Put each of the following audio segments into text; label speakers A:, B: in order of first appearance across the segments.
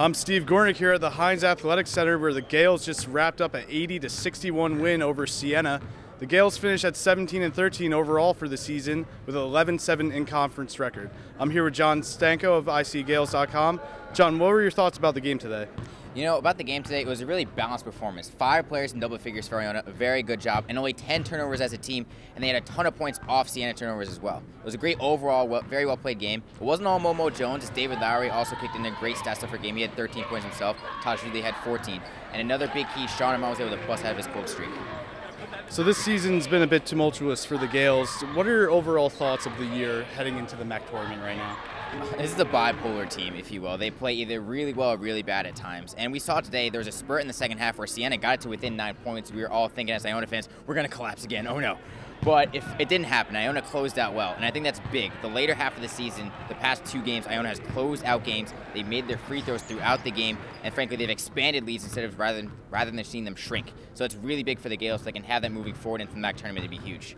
A: I'm Steve Gornick here at the Hynes Athletic Center where the Gales just wrapped up an 80 to 61 win over Siena. The Gales finished at 17 and 13 overall for the season with an 11-7 in conference record. I'm here with John Stanko of ICGales.com. John, what were your thoughts about the game today?
B: You know, about the game today, it was a really balanced performance. Five players in double figures for Iona, a very good job, and only 10 turnovers as a team, and they had a ton of points off Siena turnovers as well. It was a great overall, well, very well played game. It wasn't all Momo Jones, as David Laury also kicked in a great stat stuff for game. He had 13 points himself. Taaj Ridley had 14. And another big key, Sean Armand was able to bust out of his cold streak.
A: So this season's been a bit tumultuous for the Gales. What are your overall thoughts of the year heading into the MAAC tournament right now?
B: This is a bipolar team, if you will. They play either really well or really bad at times. And we saw today there was a spurt in the second half where Siena got it to within nine points. We were all thinking as Iona fans, we're going to collapse again. Oh no. But if it didn't happen, Iona closed out well, and I think that's big. The later half of the season, the past two games, Iona has closed out games. They made their free throws throughout the game, and frankly, they've expanded leads instead of rather than rather than seeing them shrink. So it's really big for the Gales. So they can have that moving forward into the MAAC tournament. It'd be huge.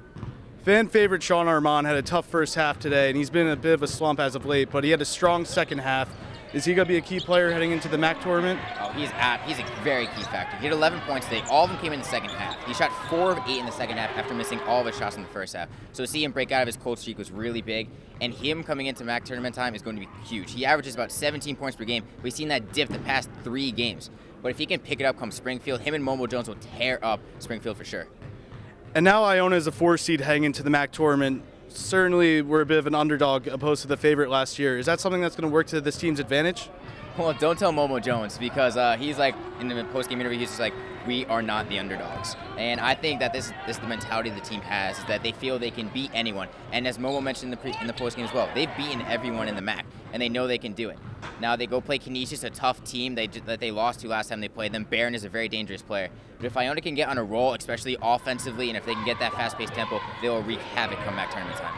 A: Fan favorite Sean Armand had a tough first half today, and he's been in a bit of a slump as of late, but he had a strong second half. Is he going to be a key player heading into the MAAC tournament?
B: Oh, he's at he's a very key factor. He had 11 points today. All of them came in the second half. He shot four of eight in the second half after missing all of his shots in the first half. So to see him break out of his cold streak was really big. And him coming into MAAC tournament time is going to be huge. He averages about 17 points per game. We've seen that dip the past three games. But if he can pick it up come Springfield, him and Momo Jones will tear up Springfield for sure.
A: And now Iona is a four seed hanging into the MAAC tournament. Certainly, we're a bit of an underdog opposed to the favorite last year. Is that something that's going to work to this team's advantage?
B: Well, don't tell Momo Jones because uh, he's like in the post game interview. He's just like, "We are not the underdogs," and I think that this this is the mentality the team has is that they feel they can beat anyone. And as Momo mentioned in the pre, in the post game as well, they've beaten everyone in the MAAC, and they know they can do it. Now they go play Canisius, a tough team they, that they lost to last time they played them. Baron is a very dangerous player, but if Iona can get on a roll, especially offensively, and if they can get that fast-paced tempo, they will wreak havoc come MAAC tournament time.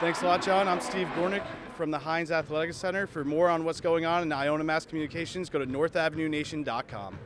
A: Thanks a lot, John. I'm Steve Gornick from the Hynes Athletic Center. For more on what's going on in Iona Mass Communications, go to northavenuenation.com.